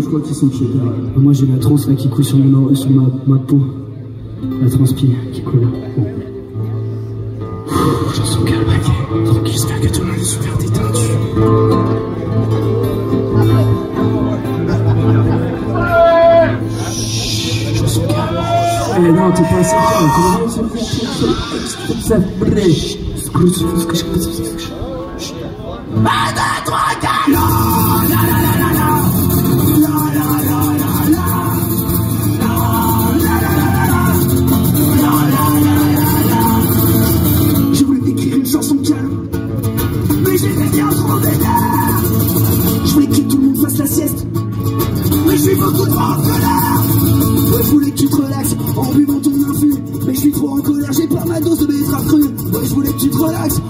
Je crois, qu'ils sont. Moi j'ai la transe là qui coule sur, ma, peau. La transpi qui coule. Bon. J'en sens calme, ok. Tranquille, j'espère que tout le monde est. J'en sens calme. Eh non, t'es pas assez. C'est vrai. Pas de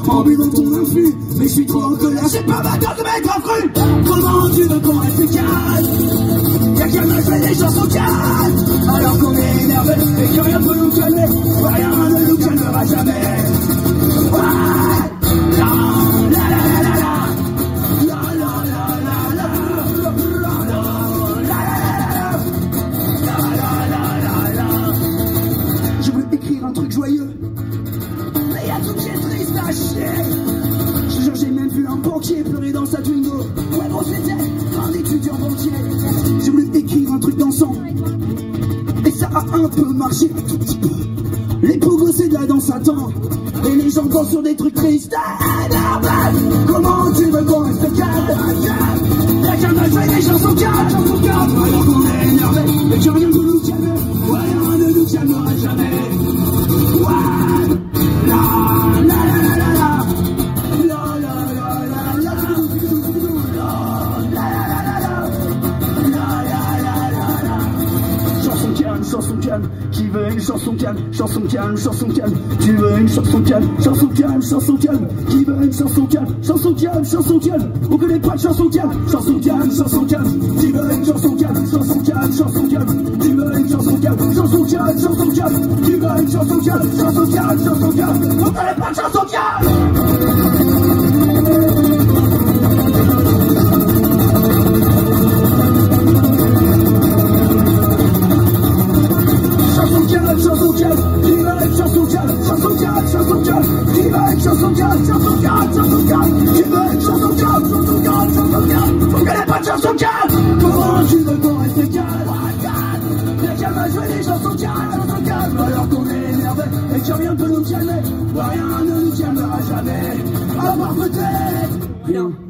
en buvant ton infus, mais je suis trop en colère, j'ai pas ma dose de betterave crue. Comment tu veux qu'on reste calme Y'a qu'à me fait des chansons calmes, alors qu'on est énervé et que rien peut nous J'ai même vu un banquier pleurer dans sa Twingo. Ouais, bon, c'était un étudiant banquier. Je voulais écrire un truc dansant, et ça a un peu marché. Les pogos, c'est de la danse à temps, et les gens dansent sur des trucs tristes. Calme, qui veut une chanson calme, chanson calme, chanson calme, tu veux une chanson calme, chanson calme, chanson calme, qui veut une chanson calme, chanson calme, chanson calme, on connaît pas de chanson calme, chanson calme, chanson calme, qui veut une chanson calme, chanson calme, chanson calme, tu veux une chanson calme, chanson calme, chanson calme, tu veux une chanson calme, chanson calme, chanson calme, on connaît pas de chanson calme. Être chanson calme, chanson chanson va être chanson calme, chanson chanson connaît pas de chanson. Comment tu veux qu'on reste va jouer des chansons calmes, alors qu'on est énervé et que rien nous jamais, rien.